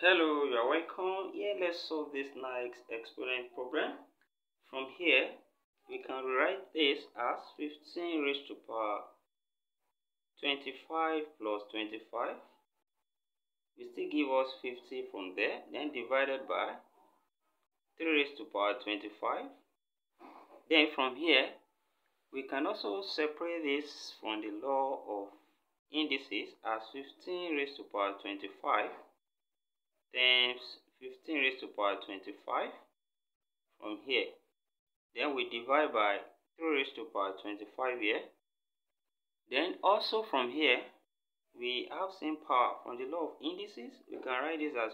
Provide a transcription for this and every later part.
Hello, you are welcome. Here, let's solve this next exponent problem. From here, we can rewrite this as 15 raised to power 25 plus 25. We still give us 50 from there, then divided by 3 raised to power 25. Then from here, we can also separate this from the law of indices as 15 raised to power 25 times 15 raised to power 25 from here. Then we divide by 3 raised to power 25 here. Then also from here, we have same power from the law of indices. We can write this as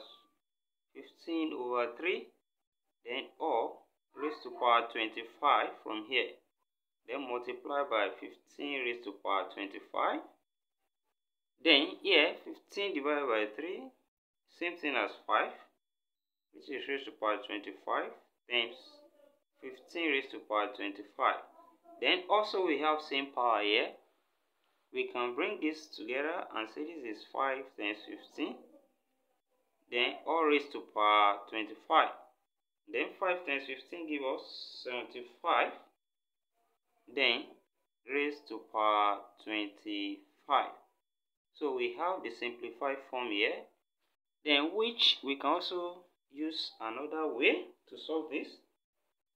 15 over 3. Then or raised to power 25 from here. Then multiply by 15 raised to power 25. Then here, 15 divided by 3 same thing as 5, which is raised to power 25 times 15 raised to power 25. Then also we have same power here. We can bring this together and say this is 5 times 15. Then all raised to power 25. Then 5 times 15 give us 75. Then raised to power 25. So we have the simplified form here then which we can also use another way to solve this.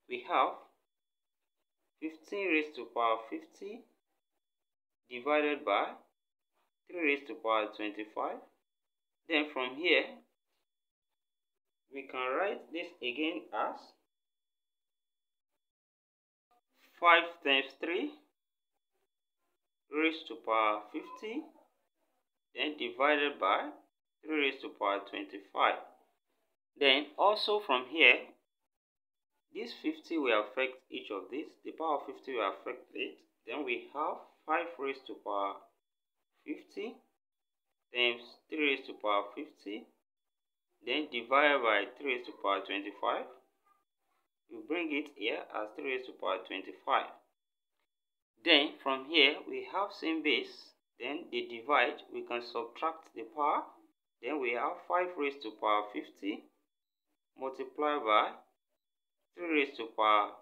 We have 15 raised to power 50 divided by 3 raised to power 25. Then from here, we can write this again as 5 times 3 raised to power 50 then divided by 3 raised to power 25. Then also from here, this 50 will affect each of these. The power of 50 will affect it. Then we have 5 raised to power 50 times 3 raised to power 50. Then divide by 3 raised to power 25. We bring it here as 3 raised to power 25. Then from here we have same base. Then the divide, we can subtract the power then we have 5 raised to power 50 multiplied by 3 raised to power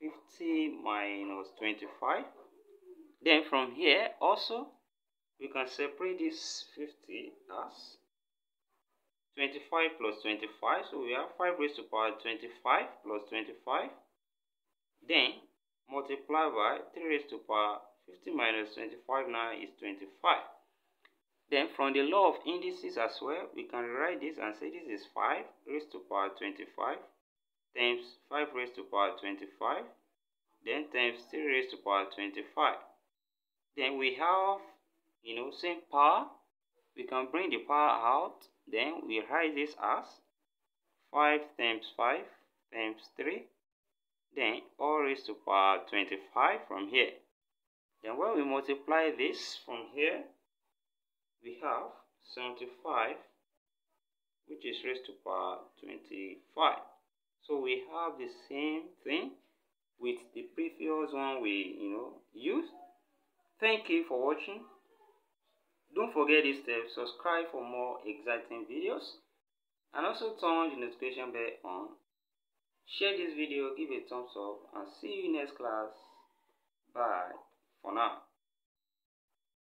50 minus 25. Then from here also we can separate this 50 as 25 plus 25. So we have 5 raised to power 25 plus 25. Then multiply by 3 raised to power 50 minus 25 now is 25. Then from the law of indices as well, we can write this and say this is 5 raised to power 25 times 5 raised to power 25 then times 3 raised to power 25. Then we have, you know, same power. We can bring the power out. Then we write this as 5 times 5 times 3. Then all raised to power 25 from here. Then when we multiply this from here, we have 75 which is raised to power 25 so we have the same thing with the previous one we you know used. Thank you for watching. Don't forget this step subscribe for more exciting videos. And also turn the notification bell on. Share this video give a thumbs up and see you next class. Bye for now